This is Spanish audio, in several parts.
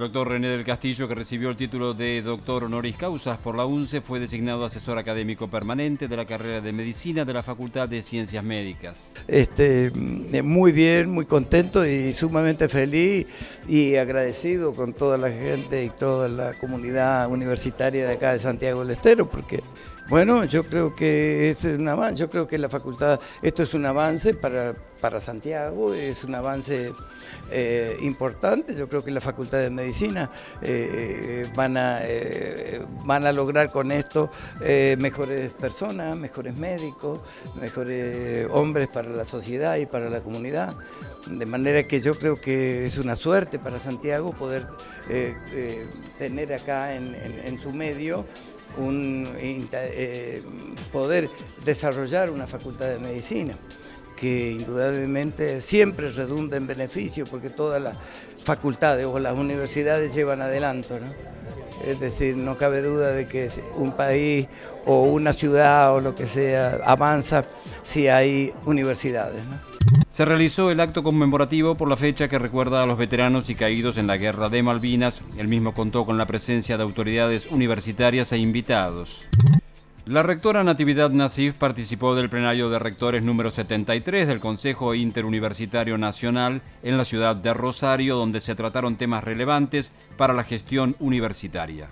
doctor René del Castillo, que recibió el título de doctor honoris causa por la UNCE, fue designado asesor académico permanente de la carrera de medicina de la Facultad de Ciencias Médicas. Este, muy bien, muy contento y sumamente feliz y agradecido con toda la gente y toda la comunidad universitaria de acá de Santiago del Estero, porque bueno, yo creo que es un avance, yo creo que la facultad, esto es un avance para, para Santiago, es un avance eh, importante, yo creo que la Facultad de Medicina eh, van, a, eh, van a lograr con esto mejores personas, mejores médicos, mejores hombres para la sociedad y para la comunidad. De manera que yo creo que es una suerte para Santiago poder tener acá en su medio un, eh, poder desarrollar una facultad de medicina que indudablemente siempre redunda en beneficio porque todas las facultades o las universidades llevan adelanto. Es decir, no cabe duda de que un país o una ciudad o lo que sea avanza si hay universidades. Se realizó el acto conmemorativo por la fecha que recuerda a los veteranos y caídos en la guerra de Malvinas. El mismo contó con la presencia de autoridades universitarias e invitados. La rectora Natividad Nasif participó del plenario de rectores número 73 del Consejo Interuniversitario Nacional en la ciudad de Rosario, donde se trataron temas relevantes para la gestión universitaria.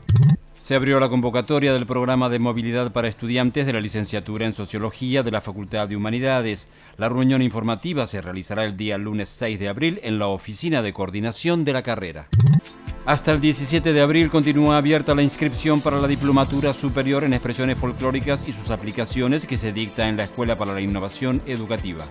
Se abrió la convocatoria del programa de movilidad para estudiantes de la licenciatura en Sociología de la Facultad de Humanidades. La reunión informativa se realizará el día lunes 6 de abril en la oficina de coordinación de la carrera. Hasta el 17 de abril continúa abierta la inscripción para la Diplomatura Superior en Expresiones Folclóricas y sus aplicaciones que se dicta en la Escuela para la Innovación Educativa.